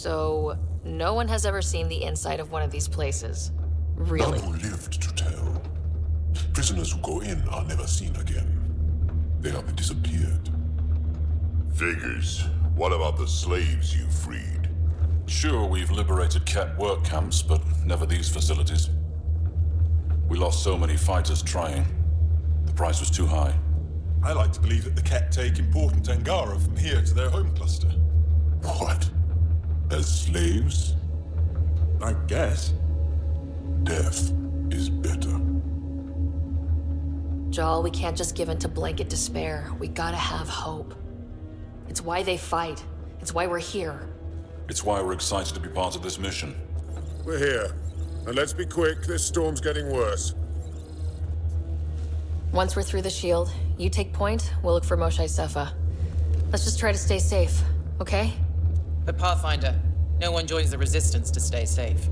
So, no one has ever seen the inside of one of these places. Really? None who lived to tell. Prisoners who go in are never seen again. They have disappeared. Figures. What about the slaves you freed? Sure, we've liberated Kett work camps, but never these facilities. We lost so many fighters trying. The price was too high. I like to believe that the Kett take important Angara from here to their home cluster. What? As slaves? I guess. Death is better. Jaal, we can't just give in to blanket despair. We gotta have hope. It's why they fight. It's why we're here. It's why we're excited to be part of this mission. We're here. And let's be quick, this storm's getting worse. Once we're through the shield, you take point, we'll look for Moshae Sefa. Let's just try to stay safe, okay? But Pathfinder, no one joins the Resistance to stay safe.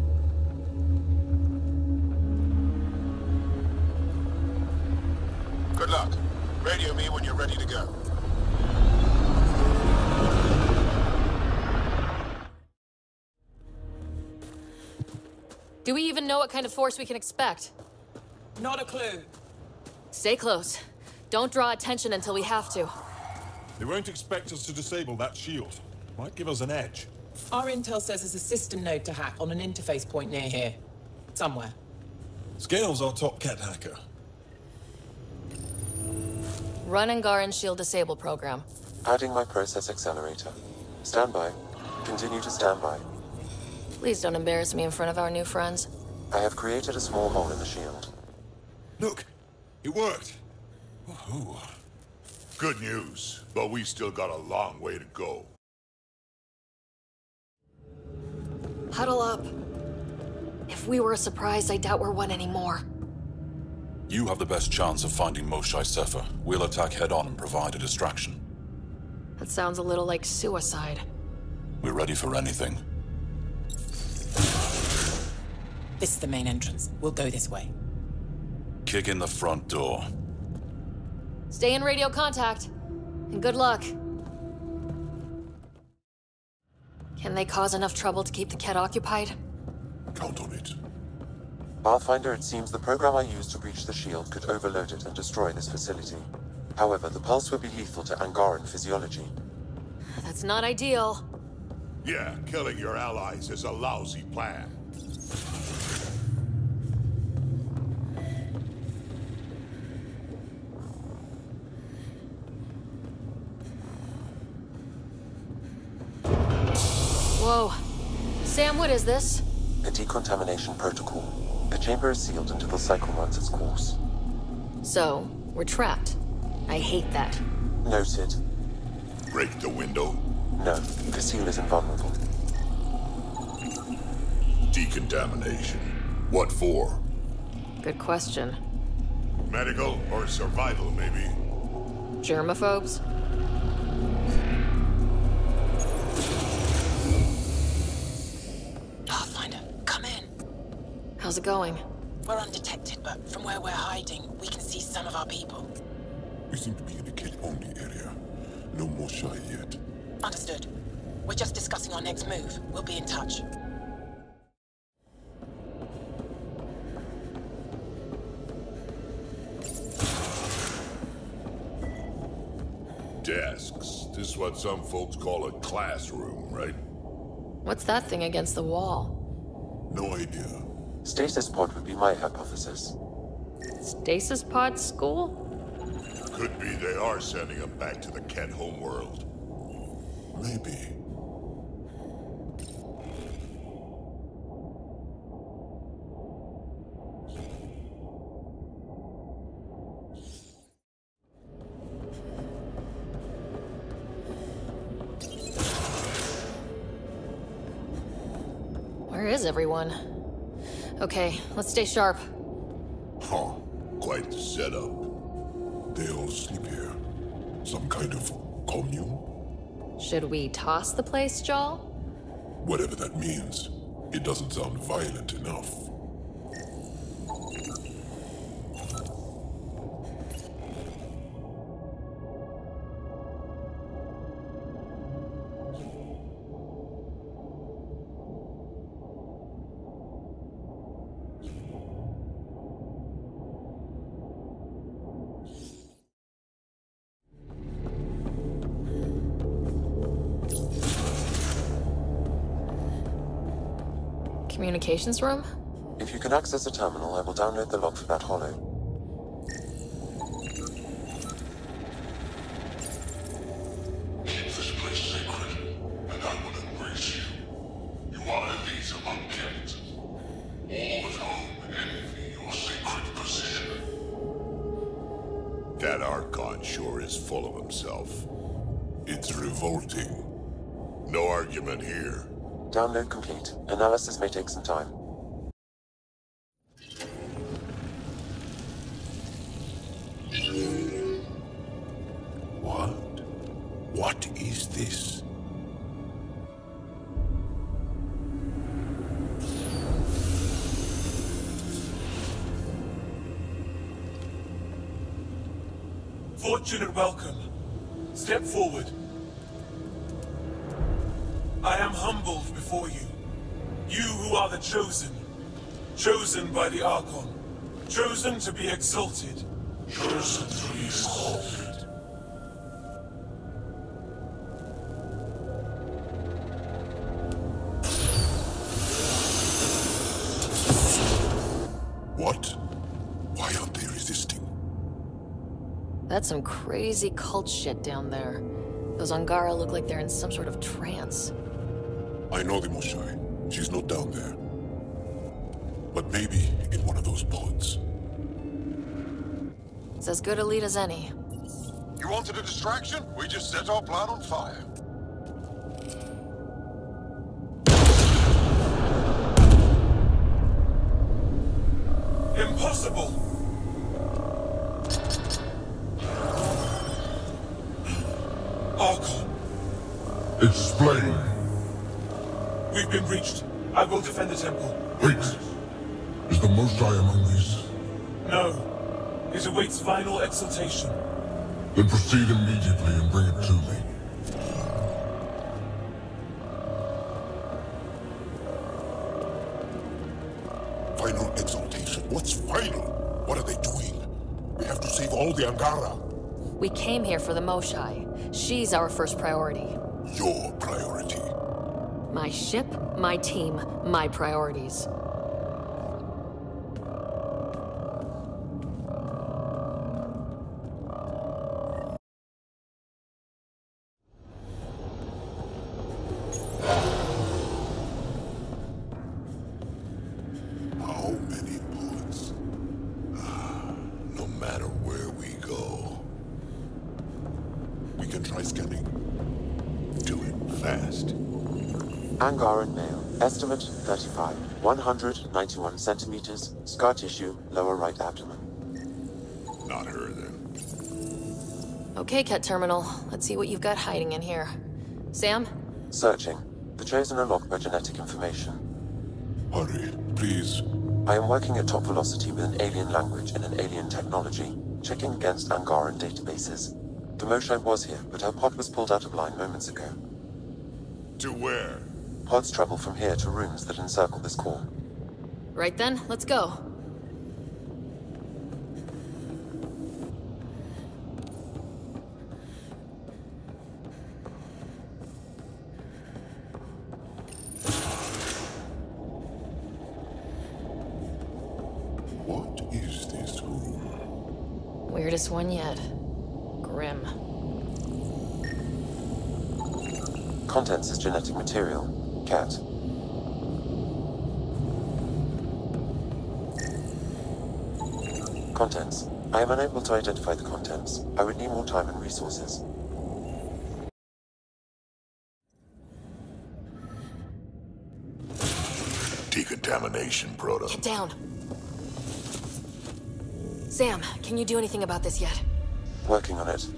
Good luck. Radio me when you're ready to go. Do we even know what kind of force we can expect? Not a clue. Stay close. Don't draw attention until we have to. They won't expect us to disable that shield. Might give us an edge. Our intel says there's a system node to hack on an interface point near here. Somewhere. Scale's our top cat hacker. Run and Angaran Shield Disable program. Adding my process accelerator. Stand by. Continue to stand by. Please don't embarrass me in front of our new friends. I have created a small hole in the shield. Look! It worked! Woohoo. Good news, but we still got a long way to go. Huddle up. If we were a surprise, I doubt we're one anymore. You have the best chance of finding Moshae Sefa. We'll attack head-on and provide a distraction. That sounds a little like suicide. We're ready for anything. This is the main entrance. We'll go this way. Kick in the front door. Stay in radio contact. And good luck. Can they cause enough trouble to keep the Kett occupied? Count on it. Pathfinder, it seems the program I used to breach the shield could overload it and destroy this facility. However, the pulse would be lethal to Angaran physiology. That's not ideal. Yeah, killing your allies is a lousy plan. Whoa. Sam, what is this? A decontamination protocol. The chamber is sealed until the cycle runs its course. So, we're trapped. I hate that. Noted. Break the window. No, the seal is invulnerable. Decontamination. What for? Good question. Medical or survival, maybe? Germaphobes? How's it going? We're undetected, but from where we're hiding, we can see some of our people. We seem to be in the Kett-only area. No Moshae yet. Understood. We're just discussing our next move. We'll be in touch. Desks. This is what some folks call a classroom, right? What's that thing against the wall? No idea. Stasis pod would be my hypothesis. Stasis pod school? Could be they are sending them back to the Kett homeworld. Maybe. Okay, let's stay sharp. Huh. Quite the setup. They all sleep here. Some kind of commune? Should we toss the place, Jaal? Whatever that means. It doesn't sound violent enough. Communications room? If you can access the terminal, I will download the log for that hollow. Analysis may take some time. What? What is this? Fortunate welcome. Step forward. Chosen. Chosen by the Archon. Chosen to be exalted. Chosen to be exalted. What? Why aren't they resisting? That's some crazy cult shit down there. Those Angara look like they're in some sort of trance. I know the Moshae. She's not down there. But maybe in one of those pods. It's as good a lead as any. You wanted a distraction? We just set our plan on fire. Impossible! Archon, Explain. we've been breached. I will defend the temple. Wait. Is the among these? No. It awaits final exaltation. Then proceed immediately and bring it to me. Final exaltation? What's final? What are they doing? We have to save all the Angara. We came here for the Moshae. She's our first priority. Your priority. My ship, my team, my priorities. Estimate 35. 191 centimeters. Scar tissue, lower right abdomen. Not her, then. Okay, Kett Terminal. Let's see what you've got hiding in here. Sam? Searching. The Chosen are locked by genetic information. Hurry, please. I am working at top velocity with an alien language and an alien technology, checking against Angaran databases. The Moshae was here, but her pod was pulled out of line moments ago. To where? Pods travel from here to rooms that encircle this core. Right then, let's go. What is this room? Weirdest one yet. Grim. Contents is genetic material. Cat. Contents. I am unable to identify the contents. I would need more time and resources. Decontamination, Proto. Get down. Sam, can you do anything about this yet? Working on it.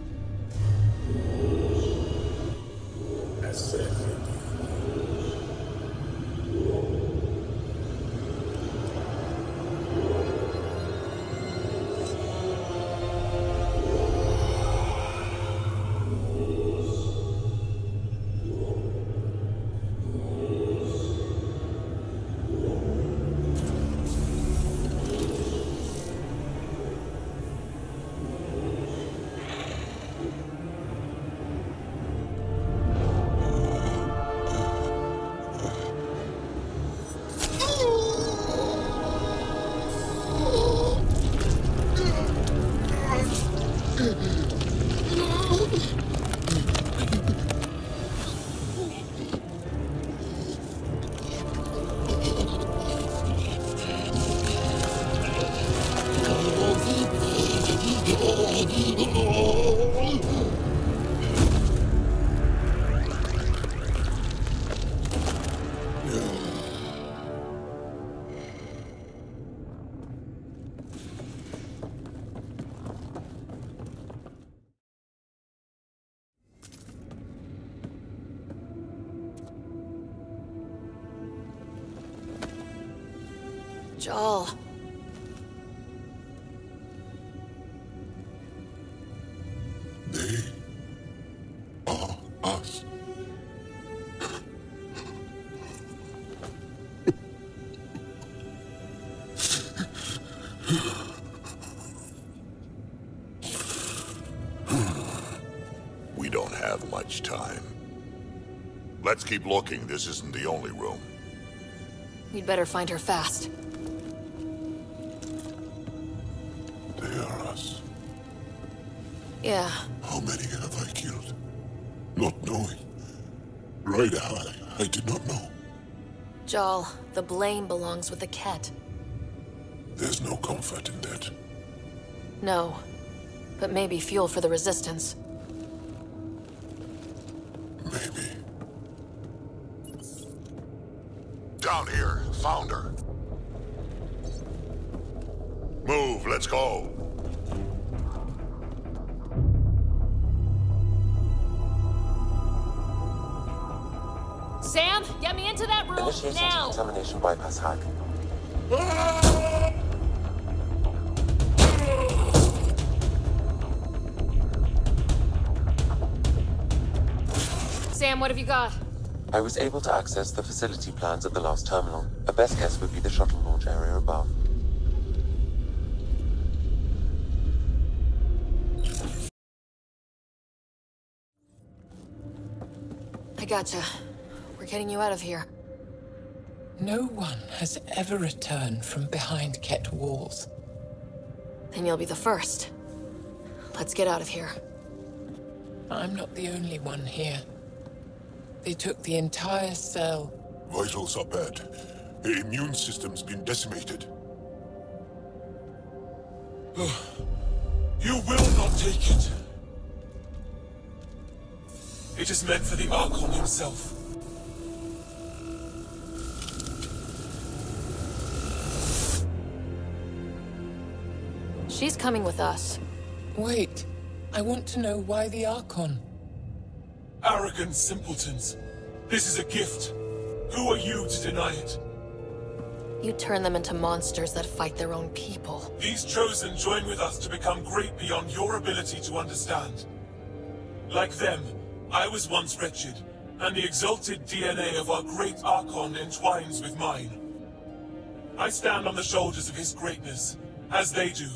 Jaal. They are us. We don't have much time. Let's keep looking. This isn't the only room. We'd better find her fast. Yeah, How many have I killed? Not knowing. Right, I, I did not know. Jaal, the blame belongs with the Kett. There's no comfort in that. No. But maybe fuel for the Resistance. Maybe. Down here. Found her. Move, let's go. Initiating now! decontamination bypass hack. Sam, what have you got? I was able to access the facility plans at the last terminal. A best guess would be the shuttle launch area above. I gotcha. We're getting you out of here. No one has ever returned from behind Kett walls. Then you'll be the first. Let's get out of here. I'm not the only one here. They took the entire cell. Vitals are bad. The immune system's been decimated. You will not take it. It is meant for the Archon himself. She's coming with us. Wait, I want to know why the Archon? Arrogant simpletons. This is a gift. Who are you to deny it? You turn them into monsters that fight their own people. These chosen join with us to become great beyond your ability to understand. Like them, I was once wretched, and the exalted DNA of our great Archon entwines with mine. I stand on the shoulders of his greatness, as they do,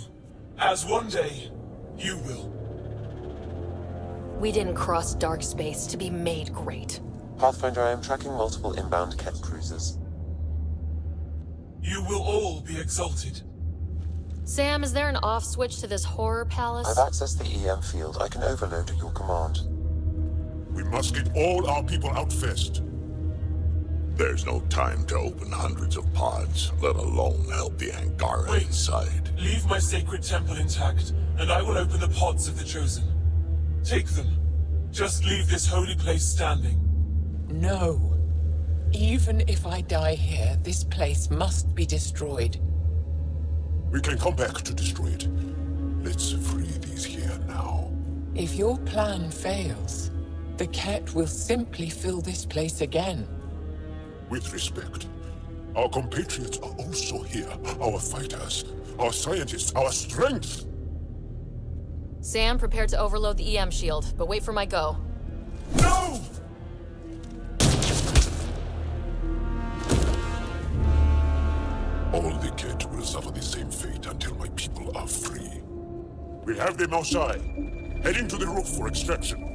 as one day, you will. We didn't cross dark space to be made great. Pathfinder, I am tracking multiple inbound Kett cruisers. You will all be exalted. Sam, is there an off switch to this horror palace? I've accessed the EM field. I can overload at your command. We must get all our people out first. There's no time to open hundreds of pods, let alone help the Angara Wait. inside. Leave my sacred temple intact, and I will open the pods of the chosen. Take them. Just leave this holy place standing. No. Even if I die here, this place must be destroyed. We can come back to destroy it. Let's free these here now. If your plan fails, the Kett will simply fill this place again. With respect, our compatriots are also here. Our fighters, our scientists, our strength. Sam, prepare to overload the EM shield, but wait for my go. No! All the Kett will suffer the same fate until my people are free. We have them outside, heading to the roof for extraction.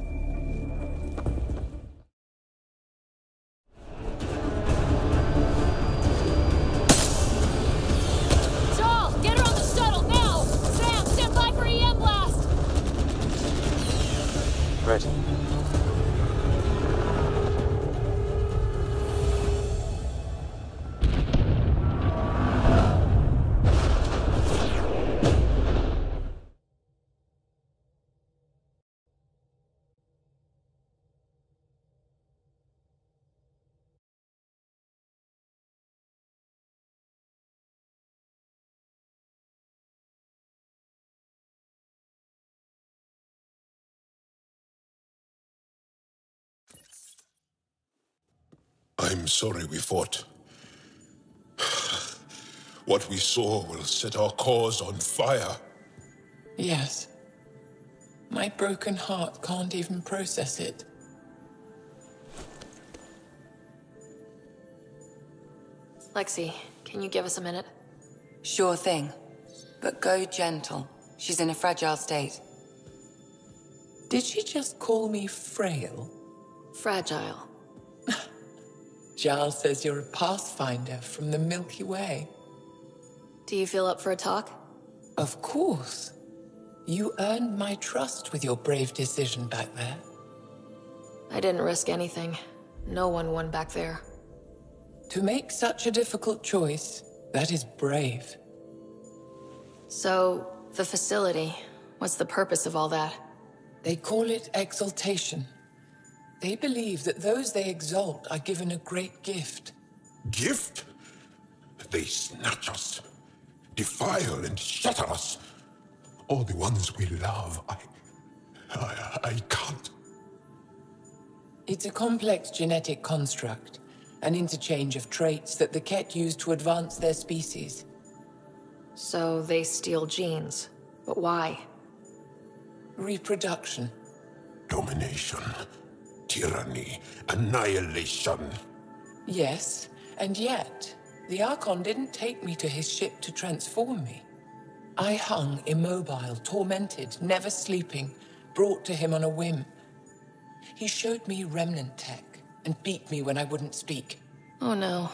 I'm sorry we fought. What we saw will set our cause on fire. Yes. My broken heart can't even process it. Lexi, can you give us a minute? Sure thing. But go gentle. She's in a fragile state. Did she just call me frail? Fragile. Giles says you're a pathfinder from the Milky Way. Do you feel up for a talk? Of course. You earned my trust with your brave decision back there. I didn't risk anything. No one won back there. To make such a difficult choice, that is brave. So, the facility, what's the purpose of all that? They call it exaltation. They believe that those they exalt are given a great gift. Gift? They snatch us, defile and shatter us. All the ones we love, I... I, I can't. It's a complex genetic construct, an interchange of traits that the Ket use to advance their species. So they steal genes. But why? Reproduction. Domination, tyranny, annihilation. Yes, and yet, the Archon didn't take me to his ship to transform me. I hung immobile, tormented, never sleeping, brought to him on a whim. He showed me remnant tech and beat me when I wouldn't speak. Oh no.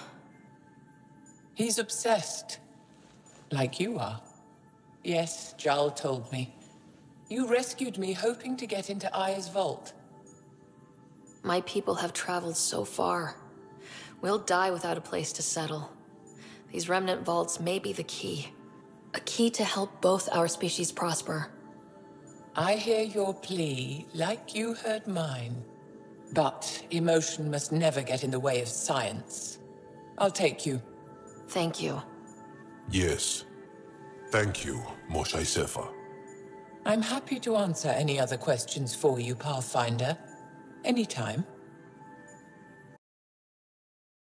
He's obsessed. Like you are. Yes, Jaal told me. You rescued me hoping to get into Aya's vault. My people have traveled so far. We'll die without a place to settle. These remnant vaults may be the key. A key to help both our species prosper. I hear your plea like you heard mine. But emotion must never get in the way of science. I'll take you. Thank you. Yes. Thank you, Moshae Sefa. I'm happy to answer any other questions for you, Pathfinder. Anytime.